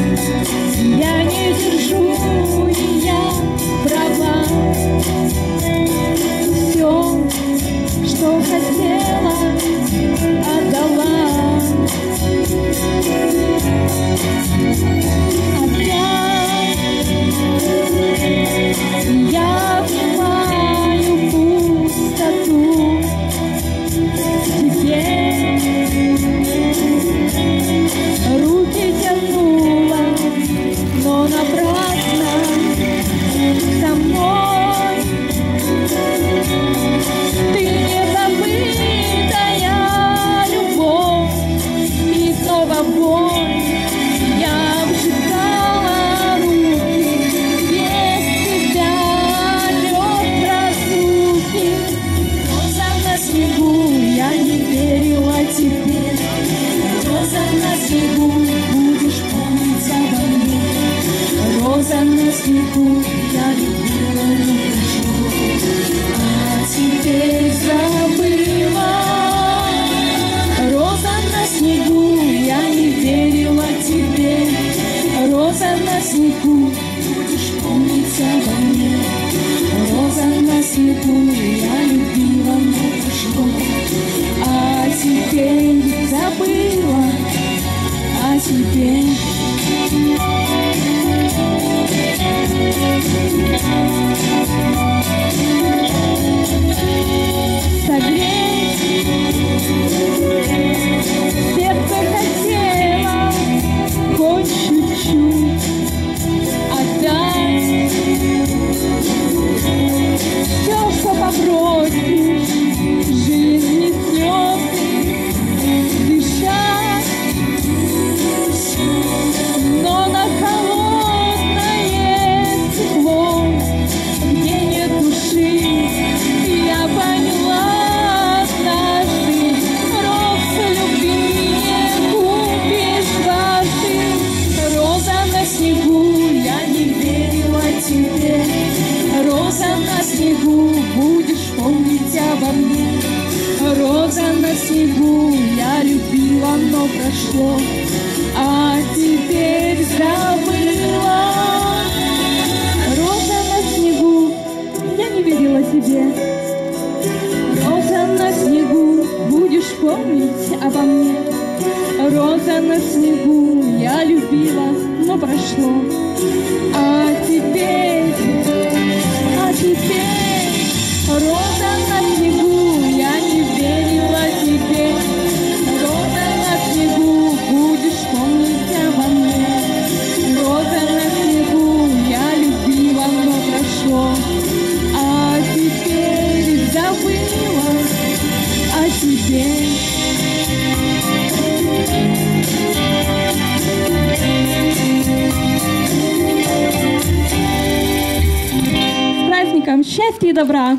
Я не держу, Роза на снегу, будешь помнить обо мне. Роза на снегу, я снегу, я не верила тебе. Роза на снегу, будешь помнить обо мне. Роза на снегу, я любила, но прошло, а теперь забыла. Роза на снегу, я не верила тебе. Роза на снегу, будешь помнить обо мне. Роза на снегу, я любила, но прошло, а теперь а теперь роза на снегу, я не верила тебе. Роза на снегу, будешь помнить обо мне. Роза на снегу, я любила, но прошло. А теперь забыла, а теперь счастья и добра!